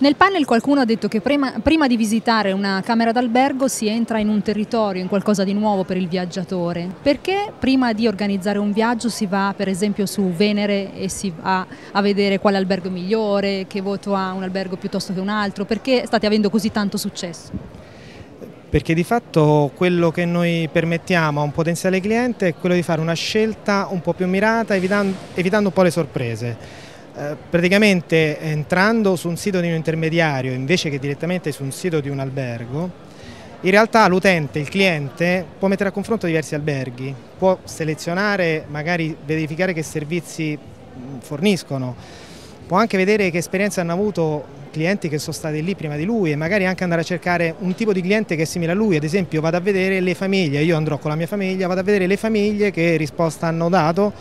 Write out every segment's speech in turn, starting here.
Nel panel qualcuno ha detto che prima, prima, di visitare una camera d'albergo si entra in un territorio, in qualcosa di nuovo per il viaggiatore. Perché prima di organizzare un viaggio si va per esempio su Venere e si va a vedere quale albergo è migliore, che voto ha un albergo piuttosto che un altro? Perché state avendo così tanto successo? Perché di fatto quello che noi permettiamo a un potenziale cliente è quello di fare una scelta un po' più mirata evitando, evitando un po' le sorprese. Eh, praticamente entrando su un sito di un intermediario invece che direttamente su un sito di un albergo, in realtà l'utente, il cliente, può mettere a confronto diversi alberghi, può selezionare, magari verificare che servizi forniscono, può anche vedere che esperienze hanno avuto clienti che sono stati lì prima di lui e magari anche andare a cercare un tipo di cliente che è simile a lui, ad esempio vado a vedere le famiglie, io andrò con la mia famiglia, vado a vedere le famiglie che risposta hanno dato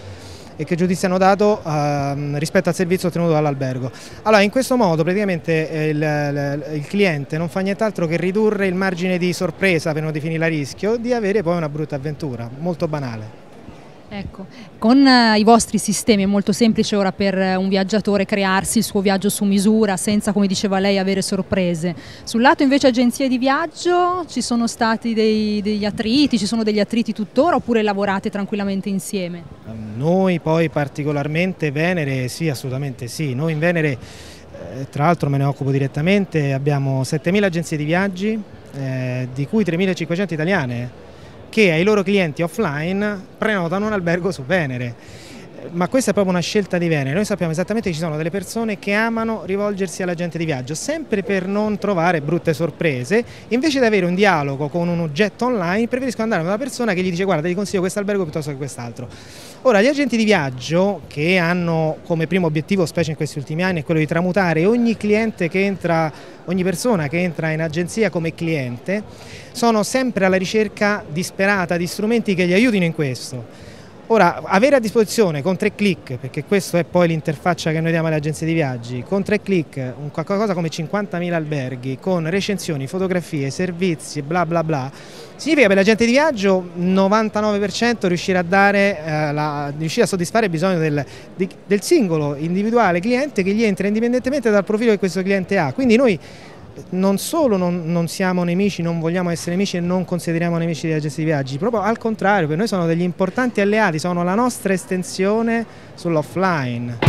e che giudizi hanno dato uh, rispetto al servizio ottenuto dall'albergo. Allora in questo modo praticamente eh, il, il, cliente non fa nient'altro che ridurre il margine di sorpresa per non definirla rischio di avere poi una brutta avventura, molto banale. Ecco, con uh, i vostri sistemi è molto semplice ora per uh, un viaggiatore crearsi il suo viaggio su misura senza, come diceva lei, avere sorprese. Sul lato invece agenzie di viaggio ci sono stati dei, degli attriti, ci sono degli attriti tuttora oppure lavorate tranquillamente insieme? Noi poi particolarmente Venere, sì assolutamente sì, noi in Venere eh, tra l'altro me ne occupo direttamente, abbiamo 7.000 agenzie di viaggi, eh, di cui 3.500 italiane che ai loro clienti offline prenotano un albergo su Venere. Ma questa è proprio una scelta di Venere, noi sappiamo esattamente che ci sono delle persone che amano rivolgersi all'agente di viaggio, sempre per non trovare brutte sorprese, invece di avere un dialogo con un oggetto online, preferiscono andare da una persona che gli dice guarda ti consiglio questo albergo piuttosto che quest'altro. Ora, gli agenti di viaggio che hanno come primo obiettivo, specie in questi ultimi anni, quello di tramutare ogni cliente che entra, ogni persona che entra in agenzia come cliente, sono sempre alla ricerca disperata di strumenti che gli aiutino in questo. Ora, avere a disposizione con tre clic, perché questa è poi l'interfaccia che noi diamo alle agenzie di viaggi, con tre clic qualcosa come 50.000 alberghi, con recensioni, fotografie, servizi, bla bla bla, significa che per l'agente di viaggio 99% riuscire a, dare, eh, la, riuscire a soddisfare il bisogno del, del singolo individuale cliente che gli entra indipendentemente dal profilo che questo cliente ha. Quindi noi non solo non, non, siamo nemici, non vogliamo essere nemici e non consideriamo nemici delle agenzie di viaggi, proprio al contrario, per noi sono degli importanti alleati, sono la nostra estensione sull'offline.